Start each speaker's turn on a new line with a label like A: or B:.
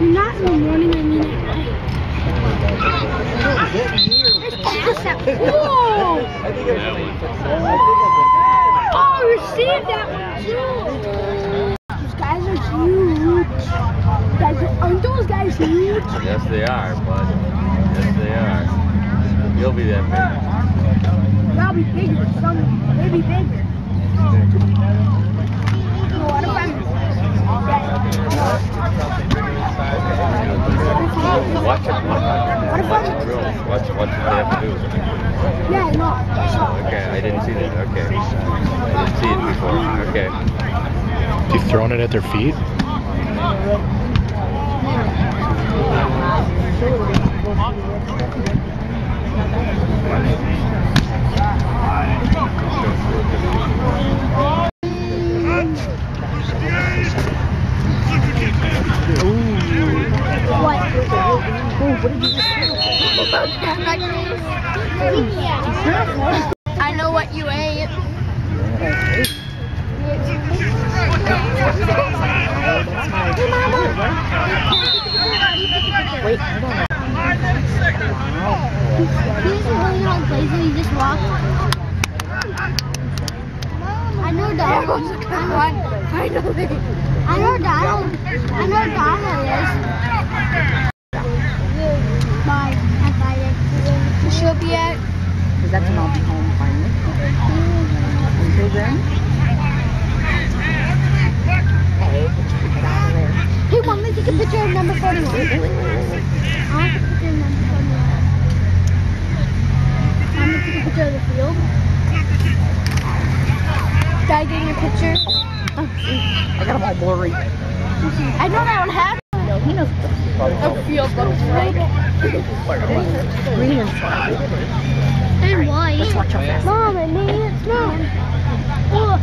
A: Not in the morning, I mean at night. There's out. Whoa! Oh, received that one too. Those guys are huge. Guys, aren't those guys huge?
B: Yes, they are, bud. Yes, they are. You'll be that big.
A: They'll be bigger. Some, maybe bigger. What if I'm...
B: Watch it. Watch it drill. Watch, watch what they have to do.
A: Yeah, I know. I saw.
B: Okay, I didn't see that. Okay. I didn't see it before. Okay.
C: You throwing it at their feet?
A: What? What did you just I know what you ate.
C: Wait, hold on.
A: He isn't really place, so he just walked. I know Donald. Come on, finally. I know Donald. I know Donald is. She'll be at.
D: Is that tomorrow be home finally? Until then? Hey, get out of there.
A: Hey, want me to take a picture of number 41? I want to take a picture of number 41. I'm going to take a picture of the field. Guy getting a picture.
D: I got them all blurry.
A: I know that one happened.
D: No, he knows
A: A field looks right.
D: green and white.
A: And white.
D: Let's watch fast.
A: Mom, I made it snow. Oh,